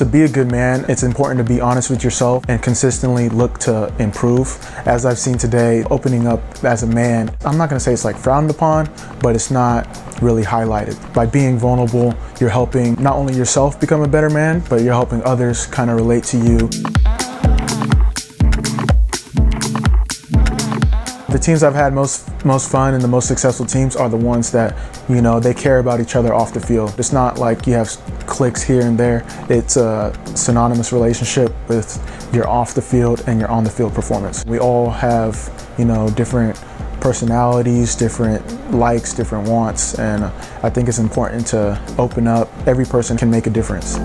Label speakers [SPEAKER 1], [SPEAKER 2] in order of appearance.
[SPEAKER 1] To be a good man, it's important to be honest with yourself and consistently look to improve. As I've seen today, opening up as a man, I'm not gonna say it's like frowned upon, but it's not really highlighted. By being vulnerable, you're helping not only yourself become a better man, but you're helping others kind of relate to you. The teams I've had most most fun and the most successful teams are the ones that, you know, they care about each other off the field. It's not like you have clicks here and there. It's a synonymous relationship with your off the field and your on the field performance. We all have, you know, different personalities, different likes, different wants, and I think it's important to open up. Every person can make a difference.